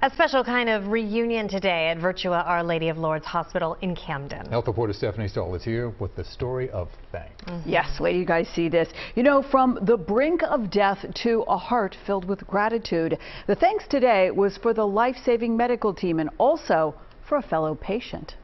A special kind of reunion today at Virtua Our Lady of Lourdes Hospital in Camden. Health reporter Stephanie Stahl is here with the story of thanks. Mm-hmm. Yes, wait till you guys see this. You know, from the brink of death to a heart filled with gratitude. The thanks today was for the life-saving medical team and also for a fellow patient.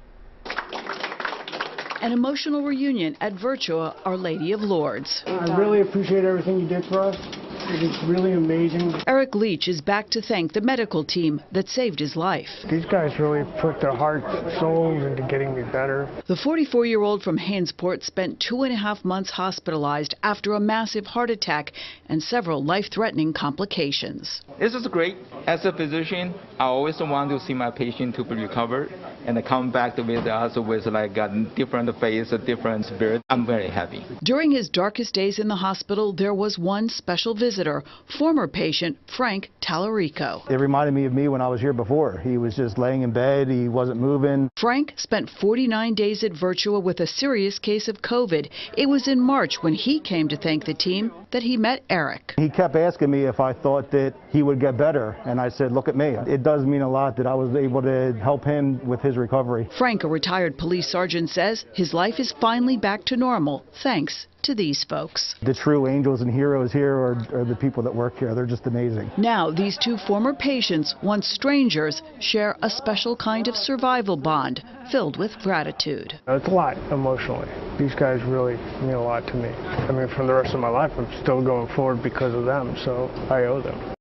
An emotional reunion at Virtua Our Lady of Lourdes. I really appreciate everything you did for us. It was really amazing. Eric Leach is back to thank the medical team that saved his life. These guys really put their hearts and souls into getting me better. The 44-year-old from Hainesport spent two and a half months hospitalized after a massive heart attack and several life-threatening complications. This is great. As a physician, I always want to see my patient to be recovered and come back to visit us with like a different face, a different spirit. I'm very happy. During his darkest days in the hospital, there was one special visitor, former patient Frank Tallarico. It reminded me of me when I was here before. He was just laying in bed, he wasn't moving. Frank spent 49 days at Virtua with a serious case of COVID. It was in March when he came to thank the team that he met Eric. He kept asking me if I thought that he would get better, and I said, look at me. It does mean a lot that I was able to help him with his recovery. Frank, a retired police sergeant, says his life is finally back to normal thanks to these folks. The true angels and heroes here are, are the people that work here. They're just amazing. Now, these two former patients, once strangers, share a special kind of survival bond filled with gratitude. It's a lot emotionally. These guys really mean a lot to me. I mean, for the rest of my life, I'm still going forward because of them, so I owe them.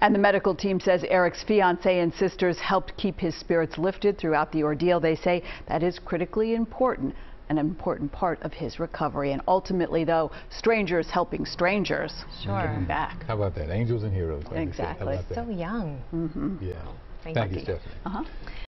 And the medical team says Eric's fiancee and sisters helped keep his spirits lifted throughout the ordeal. They say that is critically important, an important part of his recovery. And ultimately, though, strangers helping strangers. Sure. Back. How about that? Angels and heroes. like. How Exactly. about that? So young. Yeah. Thank Thank you, you. Stephanie. Uh-huh.